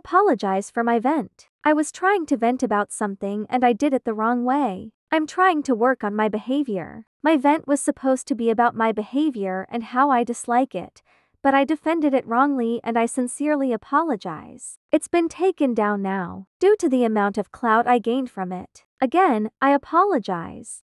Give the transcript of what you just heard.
apologize for my vent. I was trying to vent about something and I did it the wrong way. I'm trying to work on my behavior. My vent was supposed to be about my behavior and how I dislike it, but I defended it wrongly and I sincerely apologize. It's been taken down now, due to the amount of clout I gained from it. Again, I apologize.